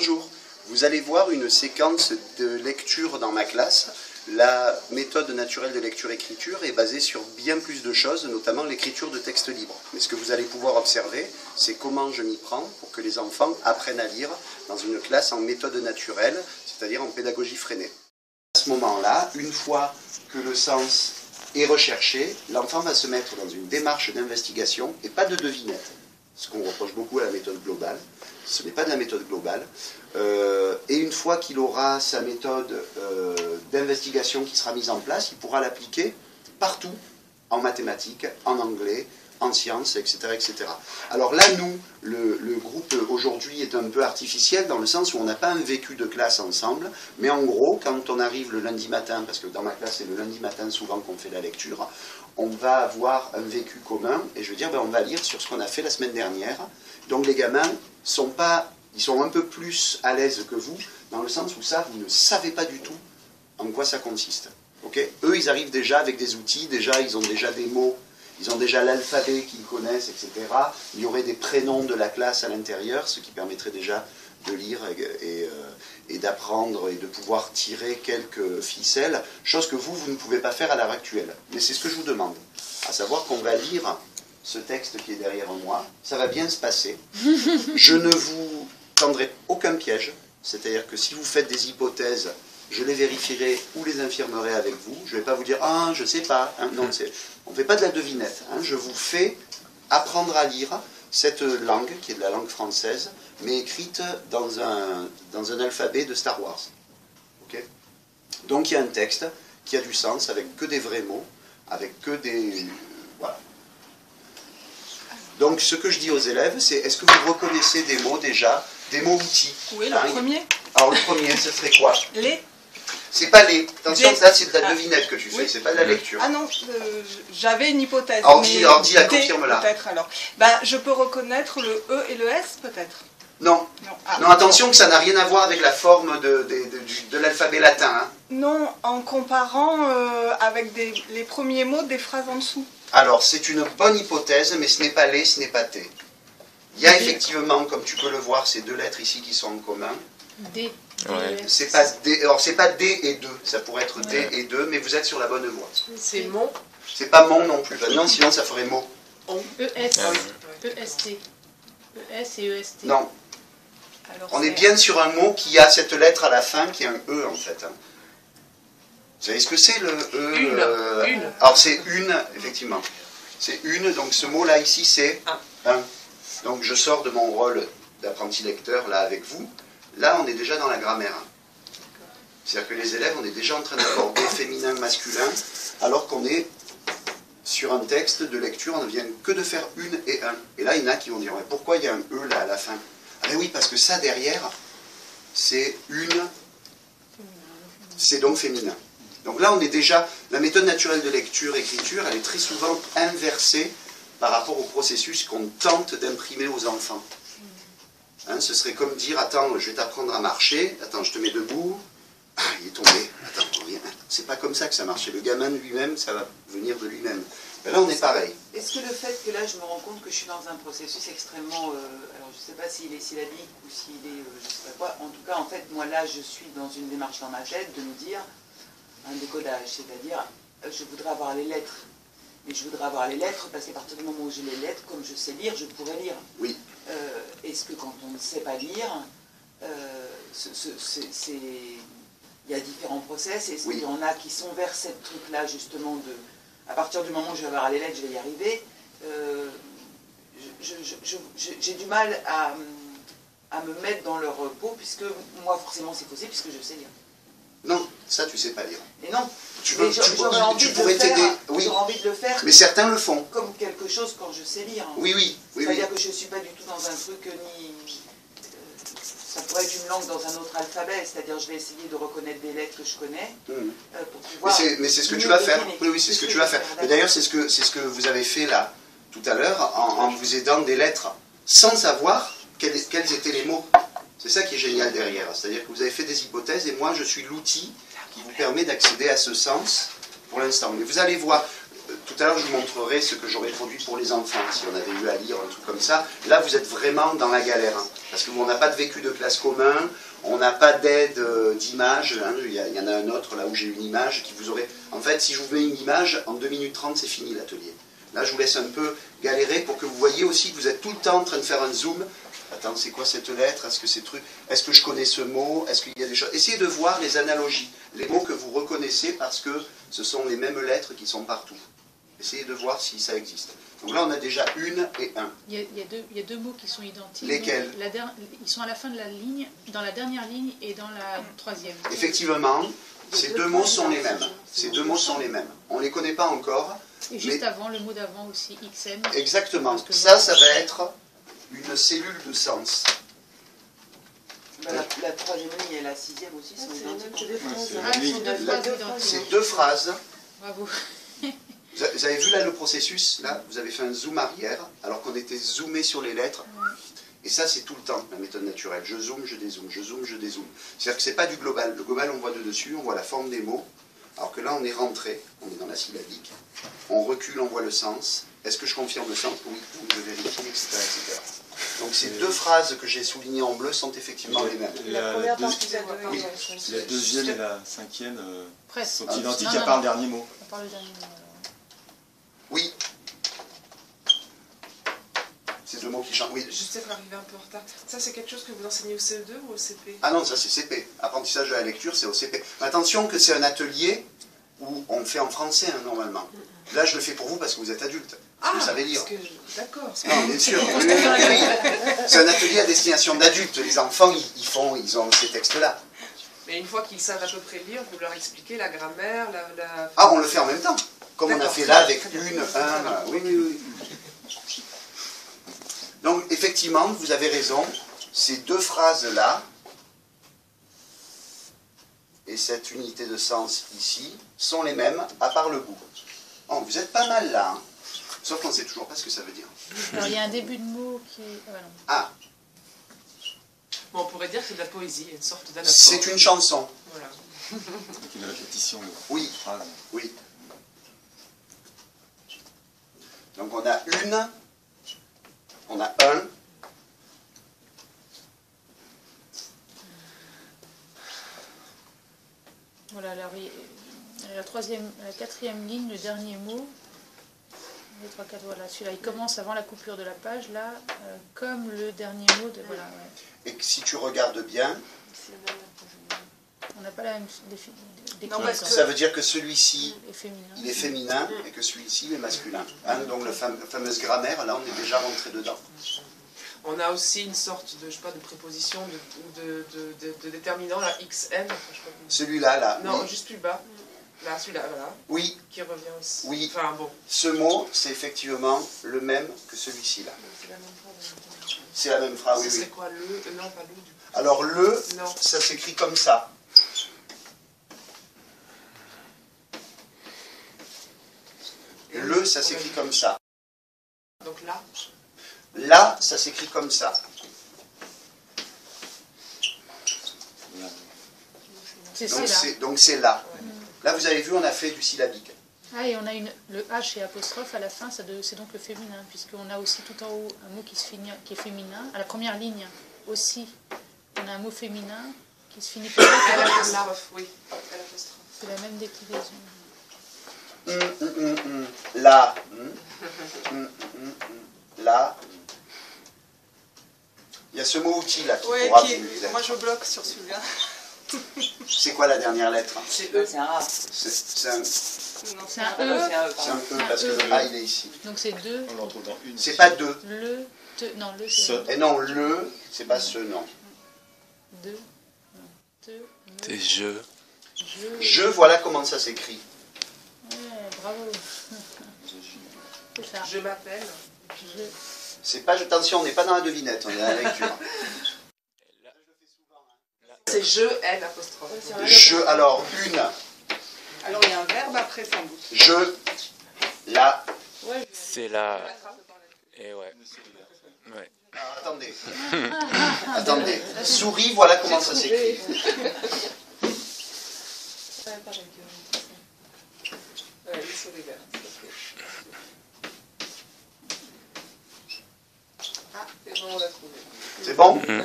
Bonjour, vous allez voir une séquence de lecture dans ma classe. La méthode naturelle de lecture-écriture est basée sur bien plus de choses, notamment l'écriture de textes libres. Mais ce que vous allez pouvoir observer, c'est comment je m'y prends pour que les enfants apprennent à lire dans une classe en méthode naturelle, c'est-à-dire en pédagogie freinée. À ce moment-là, une fois que le sens est recherché, l'enfant va se mettre dans une démarche d'investigation et pas de devinette ce qu'on reproche beaucoup à la méthode globale. Ce n'est pas de la méthode globale. Euh, et une fois qu'il aura sa méthode euh, d'investigation qui sera mise en place, il pourra l'appliquer partout, en mathématiques, en anglais, en sciences, etc. etc. Alors là, nous, le, groupe aujourd'hui est un peu artificiel dans le sens où on n'a pas un vécu de classe ensemble, mais en gros, quand on arrive le lundi matin, parce que dans ma classe c'est le lundi matin souvent qu'on fait la lecture, on va avoir un vécu commun, et je veux dire, ben, on va lire sur ce qu'on a fait la semaine dernière. Donc les gamins sont pas, ils sont un peu plus à l'aise que vous, dans le sens où ça, vous ne savez pas du tout en quoi ça consiste. Eux, ils arrivent déjà avec des outils, déjà, ils ont déjà des mots ils ont déjà l'alphabet qu'ils connaissent, etc. Il y aurait des prénoms de la classe à l'intérieur, ce qui permettrait déjà de lire et, euh, d'apprendre et de pouvoir tirer quelques ficelles, chose que vous, vous ne pouvez pas faire à l'heure actuelle. Mais c'est ce que je vous demande, à savoir qu'on va lire ce texte qui est derrière moi, ça va bien se passer. Je ne vous tendrai aucun piège, c'est-à-dire que si vous faites des hypothèses je les vérifierai ou les infirmerai avec vous. Je ne vais pas vous dire Ah, je ne sais pas. Hein. Non, on ne fait pas de la devinette. Hein. Je vous fais apprendre à lire cette langue, qui est de la langue française, mais écrite dans un, dans un alphabet de Star Wars. Donc il y a un texte qui a du sens, avec que des vrais mots, avec que des. Voilà. Donc ce que je dis aux élèves, c'est est-ce que vous reconnaissez des mots déjà, des mots outils? Oui, le hein, premier? Alors le premier, ce serait quoi? Les. C'est pas les. Attention, ça c'est de la devinette que tu fais, c'est pas de la lecture. Ah non, euh, j'avais une hypothèse. Alors dis, la confirme là. Peut-être alors. Ben, je peux reconnaître le E et le S peut-être? Non. Non. Ah. attention que ça n'a rien à voir avec la forme de, de, l'alphabet latin. Hein. Non, en comparant euh, avec les premiers mots des phrases en dessous. Alors, c'est une bonne hypothèse, mais ce n'est pas les, ce n'est pas t. Il y a effectivement, comme tu peux le voir, ces deux lettres ici qui sont en commun. D. C'est pas D, alors c'est pas D et 2, ça pourrait être D et 2, mais vous êtes sur la bonne voie. C'est mon. C'est pas mon non plus, non, sinon ça ferait mot. ES. EST. ES et EST. Non. On est bien sur un mot qui a cette lettre à la fin qui est un E en fait. Hein. Vous savez ce que c'est le E Une. Euh, une. Alors c'est une, effectivement. C'est une, donc ce mot là ici c'est un. Donc je sors de mon rôle d'apprenti lecteur là avec vous. Là, on est déjà dans la grammaire. C'est-à-dire que les élèves, on est déjà en train d'aborder féminin, masculin, alors qu'on est sur un texte de lecture, on ne vient que de faire une et un. Et là, il y en a qui vont dire, pourquoi il y a un E là à la fin? Ah ben oui, parce que ça derrière, c'est une, c'est donc féminin. Donc là, on est déjà, la méthode naturelle de lecture, écriture, elle est très souvent inversée par rapport au processus qu'on tente d'imprimer aux enfants. Hein, ce serait comme dire, attends, je vais t'apprendre à marcher, attends, je te mets debout, ah, il est tombé, attends, reviens. C'est pas comme ça que ça marche. le gamin lui-même, ça va venir de lui-même. Là, on est pareil. Est-ce que le fait que là, je me rends compte que je suis dans un processus extrêmement. Euh, alors, je ne sais pas s'il est syllabique ou s'il est. Euh, je ne sais pas quoi. En tout cas, en fait, moi, là, je suis dans une démarche dans ma tête de me dire un décodage. C'est-à-dire, euh, je voudrais avoir les lettres. Mais je voudrais avoir les lettres parce qu'à partir du moment où j'ai les lettres, comme je sais lire, je pourrais lire. Oui. Euh, est-ce que quand on ne sait pas lire, euh, il y a différents process Est-ce qu'il y en a qui sont vers ce truc-là, justement, de à partir du moment où je vais avoir les lettres, je vais y arriver euh, J'ai du mal à, à, me mettre dans leur peau, puisque moi, forcément, c'est possible, puisque je sais lire. Non, ça, tu sais pas lire. Et non. Tu, peux, tu, pourrais t'aider. Oui. J'aurais envie de le faire. Mais certains le font. Comme quelque chose quand je sais lire. Oui, oui. oui C'est-à-dire que je ne suis pas du tout dans un truc ni. Euh, ça pourrait être une langue dans un autre alphabet, c'est-à-dire je vais essayer de reconnaître des lettres que je connais mmh. euh, pour pouvoir. Mais c'est ce que tu vas faire. Oui, oui, c'est ce que, tu vas faire. D'ailleurs, c'est ce que ce que vous avez fait là tout à l'heure en, en, vous aidant des lettres sans savoir quels, quels étaient les mots. C'est ça qui est génial derrière. C'est-à-dire que vous avez fait des hypothèses et moi je suis l'outil qui vous permet d'accéder à ce sens pour l'instant. Mais vous allez voir, tout à l'heure, je vous montrerai ce que j'aurais produit pour les enfants, si on avait eu à lire un truc comme ça. Là, vous êtes vraiment dans la galère, hein, parce qu'on n'a pas de vécu de classe commun, on n'a pas d'aide euh, d'image. hein. il, il y en a un autre là où j'ai une image qui vous aurait. En fait, si je vous mets une image, en 2 minutes 30, c'est fini l'atelier. Là, je vous laisse un peu galérer pour que vous voyez aussi que vous êtes tout le temps en train de faire un zoom. Attends, c'est quoi cette lettre? Est-ce que c'est truc? Est-ce que je connais ce mot? Est-ce qu'il y a des choses Essayez de voir les analogies, les mots que vous reconnaissez parce que ce sont les mêmes lettres qui sont partout. Essayez de voir si ça existe. Donc là, on a déjà une et un. Il y, a, il y a deux, il y a deux mots qui sont identiques. Lesquels? Donc, la der- Ils sont à la fin de la ligne, dans la dernière ligne et dans la troisième. Effectivement, ces deux mots sont les mêmes. Ces deux mots sont les mêmes. On ne les connaît pas encore. Et juste mais- avant, le mot d'avant aussi, XM. Exactement. Ça, ça va être une cellule de sens. Bah, la, la troisième ligne et la sixième aussi sont identiques. c'est Ah, ce sont deux La- phrases identiques. Ces deux phrases Bravo. Vous a- vous avez vu là le processus Là, vous avez fait un zoom arrière, alors qu'on était zoomé sur les lettres. Et ça, c'est tout le temps la méthode naturelle. Je zoome, je dézoome, je zoome, je dézoome. C'est-à-dire que c'est pas du global. Le global, on voit de dessus, on voit la forme des mots. Alors que là, on est rentré, on est dans la syllabique. On recule, on voit le sens. Est-ce que je confirme le sens? Oui, je vérifie, etc. etc. Donc ces deux phrases que j'ai soulignées en bleu sont effectivement les mêmes. La première partie, être- deuxième et la cinquième euh, sont Ah, identiques non, à part le dernier mot. Le alors. Oui. Ces deux mots qui changent. Oui. Je sais qu'on arrive un peu en retard. Ça, c'est quelque chose que vous enseignez au CE2 ou au CP Ah non, ça c'est CP. Apprentissage de la lecture, c'est au CP. Mais attention que c'est un atelier où on fait en français hein, normalement. Là, je le fais pour vous parce que vous êtes adulte. Vous savez lire. D'accord. Non, bien sûr. C'est un atelier à destination d'adultes. Les enfants, ils, ils font, ils ont ces textes-là. Mais une fois qu'ils savent à peu près lire, vous leur expliquez la grammaire, la... la- Ah, on le fait en même temps. Comme on a fait là avec une, un. Oui, oui, oui. Donc, effectivement, vous avez raison. Ces deux phrases-là et cette unité de sens ici sont les mêmes, à part le bout. Oh, vous êtes pas mal là. hein. Sauf qu'on ne sait toujours pas ce que ça veut dire. Alors, il y a un début de mot qui. Ah, voilà. Ah, Bon, on pourrait dire que c'est de la poésie, une sorte d'anaphore. c'est une chanson. Voilà. Avec une répétition de Oui, phrases. oui. Donc on a une, on a un, Voilà, alors, il- la troisième, la quatrième ligne, le dernier mot. Les trois, quatre, voilà, celui-là, il commence avant la coupure de la page, là, euh, comme le dernier mot de. Voilà, ouais. et que si tu regardes bien, On n'a pas la même défi- Non, parce déclinaison. que- ça veut dire que celui-ci, il est féminin et que celui-ci, il est masculin. Hein, donc la fame- fameuse grammaire, là, on est déjà rentré dedans. On a aussi une sorte de, je sais pas, de préposition de, de, de, de- de déterminant, la XN. Celui-là, là, Non, oui. juste plus bas. Là, celui-là, voilà, oui, qui revient aussi. Oui. Enfin, bon. ce mot, c'est effectivement le même que celui-ci, là. C'est la même phrase, Ce oui, quoi le euh, Non, pas le du coup. Alors le, Non. ça s'écrit comme ça. Le, ça s'écrit comme ça. Donc là, Là, ça s'écrit comme ça. C'est Donc c'est là. Là. Vous avez vu, on a fait du syllabique. Ah, et on a une, le H et apostrophe à la fin, c'est donc le féminin, puisqu'on a aussi tout en haut un mot qui, se finit, qui est féminin. À la première ligne aussi, on a un mot féminin qui se finit par l'apostrophe, oui. C'est la même déclinaison. Là. hum. Là. Il y a ce mot outil là qui Ouais, pourra qui vous moi je bloque sur celui-là. C'est quoi la dernière lettre? C'est eux. C'est un A. C'est, un, Non, C'est un E, c'est un E, c'est un pardon. E parce que le A il est ici. donc c'est deux, On le retrouve dans une. C'est pas deux. le, te, non, le Ce. c'est Et non, le, c'est pas ce, non. deux, le, C'est je. je. Je, voilà comment ça s'écrit. Ouais, bravo. Ça. Je m'appelle. Je. C'est pas, attention, on n'est pas dans la devinette, on est dans la lecture. C'est je, elle, apostrophe. Je, alors, une, Alors il y a un verbe après sans doute. je, la. C'est la. Et ouais. Ouais. Alors, attendez. attendez. Souris, voilà comment ça s'écrit. Ouais, les souris vertes. ok. Ah, c'est bon, on l'a trouvé. C'est bon Mm.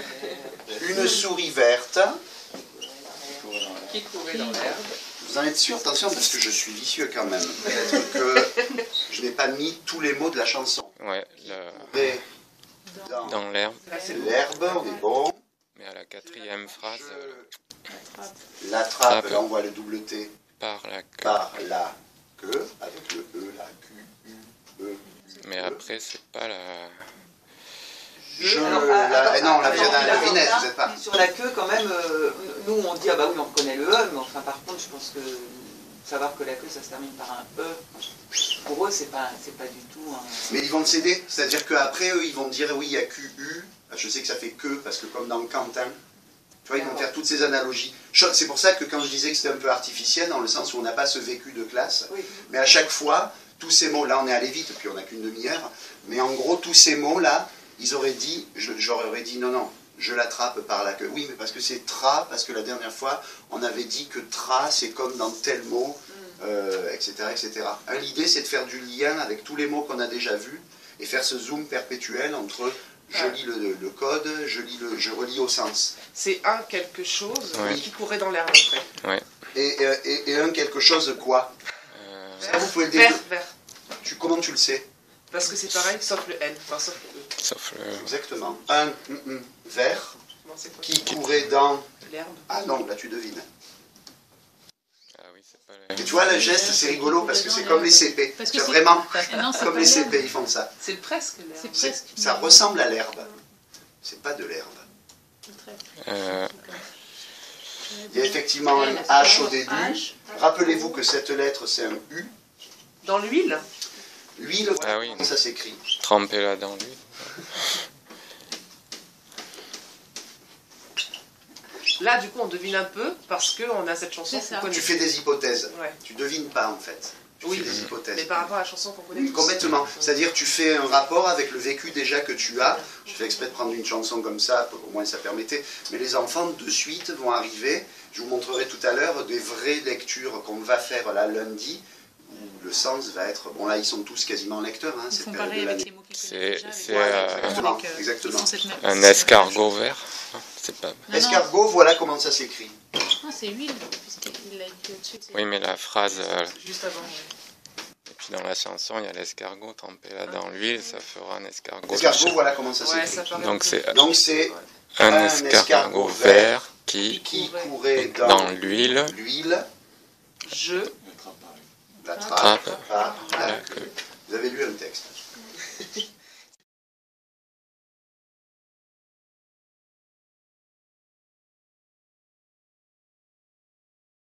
Une souris verte. Qui courait dans l'herbe. Vous en êtes sûr Attention, parce que je suis vicieux quand même. Peut-être que je n'ai pas mis tous les mots de la chanson. Ouais, le- Mais dans dans l'herbe. L'herbe, on est bon. Mais à la quatrième phrase, Je l'attrape, Trappe. là on voit le double T par la queue. par la queue, avec le E, la Q, U, E. Mais après, c'est pas la. Je Alors, la... attends, eh non, la vous êtes pas. Sur la queue, quand même, euh, nous on dit, ah bah oui, on reconnaît le E, mais enfin par contre, je pense que savoir que la queue ça se termine par un E, pour eux, c'est pas, pas du tout un. Mais ils vont le céder, c'est-à-dire qu'après eux, ils vont dire oui, il y a QU. Je sais que ça fait que, parce que comme dans le Quentin, tu vois, ils vont faire toutes ces analogies. C'est pour ça que quand je disais que c'était un peu artificiel, dans le sens où on n'a pas ce vécu de classe, Oui. mais à chaque fois, tous ces mots, là on est allé vite, puis on n'a qu'une demi-heure, mais en gros, tous ces mots-là, ils auraient dit, j'aurais dit non, non, je l'attrape par la queue. Oui, mais parce que c'est tra, parce que la dernière fois, on avait dit que tra, c'est comme dans tel mot, euh, etc., etc. Hein, L'idée, c'est de faire du lien avec tous les mots qu'on a déjà vus et faire ce zoom perpétuel entre je lis le, le code, je, lis le, je relis au sens. C'est un quelque chose Ouais. qui courait dans l'herbe après. Et, euh, et- et un quelque chose de quoi? Euh, Ça, vous pouvez le Vert, vert. Tu, comment tu le sais? Parce que c'est pareil, sauf le N, enfin sauf le E. sauf le. Exactement. Un hum, vert Non, c'est quoi qui courait dans... L'herbe. Ah non, là tu devines. Ah oui, c'est pas Et tu vois, le geste, c'est rigolo parce que c'est comme les CP. Parce que C'est vraiment non, comme les. CP, ils font ça. C'est presque l'herbe. Ça ressemble à l'herbe. C'est pas de l'herbe. Euh, Il y a effectivement un H au début. Rappelez-vous que cette lettre, c'est un U. Dans l'huile L'huile, Ah oui. ça s'écrit tremper-la dans l'huile. Là, du coup, on devine un peu parce qu'on a cette chanson ça. Tu fais des hypothèses. Ouais. Tu devines pas, en fait. Tu Oui. fais des hypothèses. Mais par rapport à la chanson qu'on connaît Oui, complètement. C'est-à-dire tu fais un rapport avec le vécu déjà que tu as. Je fais exprès de prendre une chanson comme ça, au moins ça permettait. Mais les enfants, de suite, vont arriver. Je vous montrerai tout à l'heure des vraies lectures qu'on va faire là lundi, le sens va être... Bon là, ils sont tous quasiment lecteurs, hein, cette font période pareil de avec l'année. les mots qu'ils C'est- c'est, euh, euh, Un c'est- escargot vert. C'est pas. Non, non, Escargot, voilà comment ça s'écrit. non, c'est huile, au-dessus. c'est- Oui, mais la phrase. euh, Juste avant. ouais. Et puis dans la chanson, il y a l'escargot, tremper-la dans l'huile, ça fera un escargot. Escargot, voilà comment ça Ouais, s'écrit. Donc c'est Donc c'est un un escargot escargot vert qui, qui courait dans dans l'huile, l'huile, Je. Trappe la la queue. Vous avez lu un texte.